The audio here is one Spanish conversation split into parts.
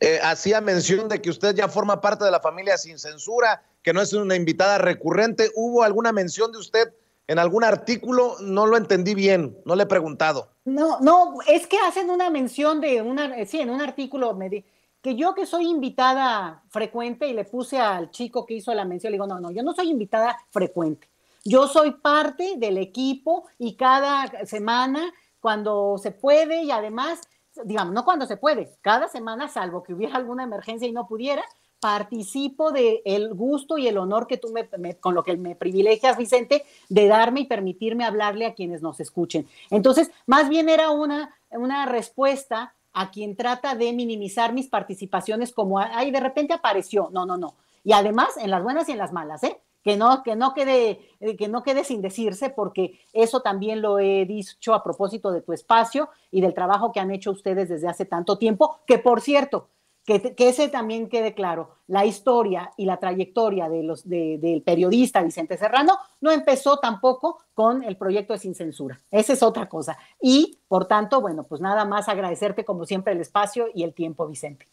eh, hacía mención de que usted ya forma parte de la familia sin censura, que no es una invitada recurrente. ¿Hubo alguna mención de usted en algún artículo? No lo entendí bien, no le he preguntado. No, no, es que hacen una mención de una, sí, en un artículo me di, que yo que soy invitada frecuente y le puse al chico que hizo la mención, le digo, no, no, yo no soy invitada frecuente. Yo soy parte del equipo y cada semana, cuando se puede y además, digamos, no cuando se puede, cada semana, salvo que hubiera alguna emergencia y no pudiera, participo del el gusto y el honor que tú me, con lo que me privilegias, Vicente, de darme y permitirme hablarle a quienes nos escuchen. Entonces, más bien era una, una respuesta a quien trata de minimizar mis participaciones como, ay, de repente apareció. No, no, no. Y además, en las buenas y en las malas, ¿eh? Que no, que no quede, eh, que no quede sin decirse, porque eso también lo he dicho a propósito de tu espacio y del trabajo que han hecho ustedes desde hace tanto tiempo, que por cierto, que, ese también quede claro, la historia y la trayectoria de los, del periodista Vicente Serrano no empezó tampoco con el proyecto de Sin Censura. Esa es otra cosa. Y, por tanto, bueno, pues nada más agradecerte como siempre el espacio y el tiempo, Vicente.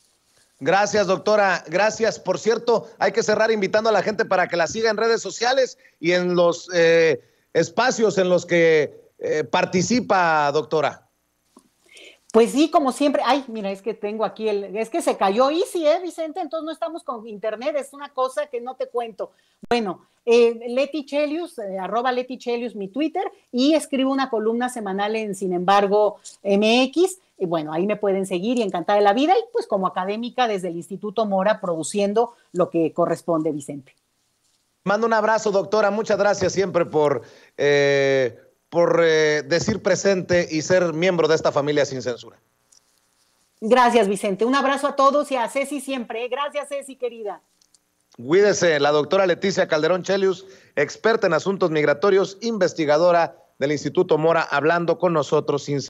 Gracias, doctora. Gracias. Por cierto, hay que cerrar invitando a la gente para que la siga en redes sociales y en los eh, espacios en los que eh, participa, doctora. Pues sí, como siempre. Ay, mira, es que tengo aquí el. Es que se cayó Easy, ¿eh, Vicente? Entonces no estamos con internet, es una cosa que no te cuento. Bueno, eh, eh, arroba Leti Chelius, mi Twitter, y escribo una columna semanal en Sin embargo MX. Y bueno, ahí me pueden seguir y encantar de la vida, y pues como académica desde el Instituto Mora produciendo lo que corresponde, Vicente. Mando un abrazo, doctora. Muchas gracias siempre por. Eh, por eh, decir presente y ser miembro de esta familia sin censura. Gracias, Vicente. Un abrazo a todos y a Ceci siempre. ¿eh? Gracias, Ceci, querida. Cuídese, la doctora Leticia Calderón Chelius, experta en asuntos migratorios, investigadora del Instituto Mora, hablando con nosotros sin